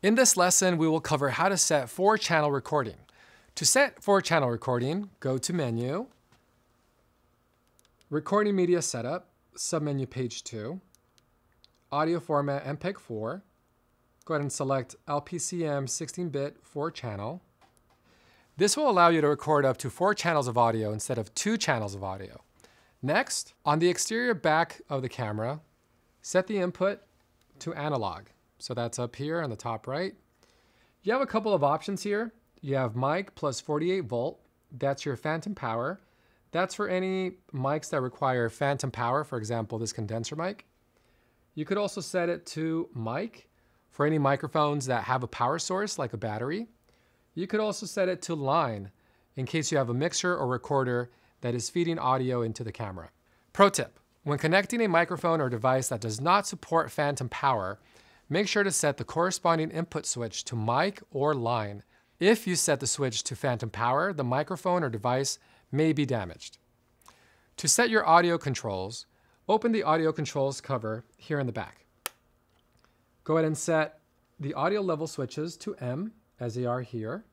In this lesson, we will cover how to set four channel recording. To set four channel recording, go to Menu, Recording Media Setup, submenu page 2, Audio Format MPEG 4. Go ahead and select LPCM 16-bit 4 channel. This will allow you to record up to four channels of audio instead of two channels of audio. Next, on the exterior back of the camera, set the input to analog. So that's up here on the top right. You have a couple of options here. You have mic plus 48 volt. That's your phantom power. That's for any mics that require phantom power, for example, this condenser mic. You could also set it to mic for any microphones that have a power source like a battery. You could also set it to line in case you have a mixer or recorder that is feeding audio into the camera. Pro tip, when connecting a microphone or device that does not support phantom power, Make sure to set the corresponding input switch to mic or line. If you set the switch to phantom power, the microphone or device may be damaged. To set your audio controls, open the audio controls cover here in the back. Go ahead and set the audio level switches to M as they are here.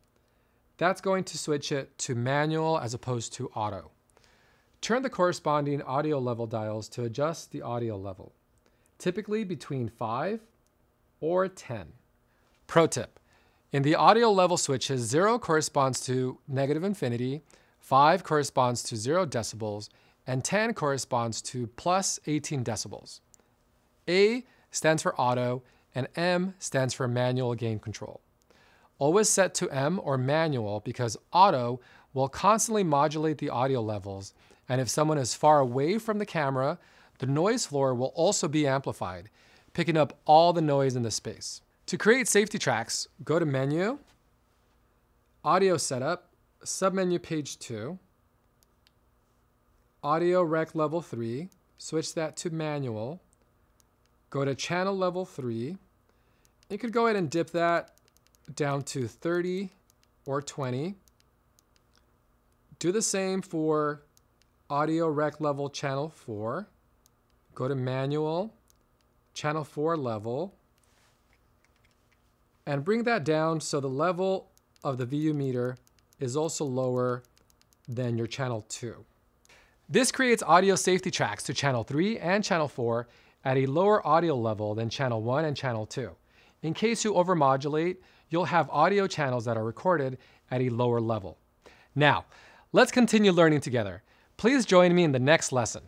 That's going to switch it to manual as opposed to auto. Turn the corresponding audio level dials to adjust the audio level, typically between 5 or 10. Pro tip, in the audio level switches, 0 corresponds to negative infinity, 5 corresponds to 0 decibels, and 10 corresponds to plus 18 decibels. A stands for auto, and M stands for manual gain control. Always set to M or manual because auto will constantly modulate the audio levels, and if someone is far away from the camera, the noise floor will also be amplified, picking up all the noise in the space. To create safety tracks, go to Menu, Audio Setup, Submenu Page 2, Audio Rec Level 3, switch that to Manual, go to Channel Level 3. You could go ahead and dip that down to 30 or 20. Do the same for Audio Rec Level Channel 4. Go to Manual, channel 4 level and bring that down so the level of the VU meter is also lower than your channel 2. This creates audio safety tracks to channel 3 and channel 4 at a lower audio level than channel 1 and channel 2. In case you overmodulate, you'll have audio channels that are recorded at a lower level. Now, let's continue learning together. Please join me in the next lesson.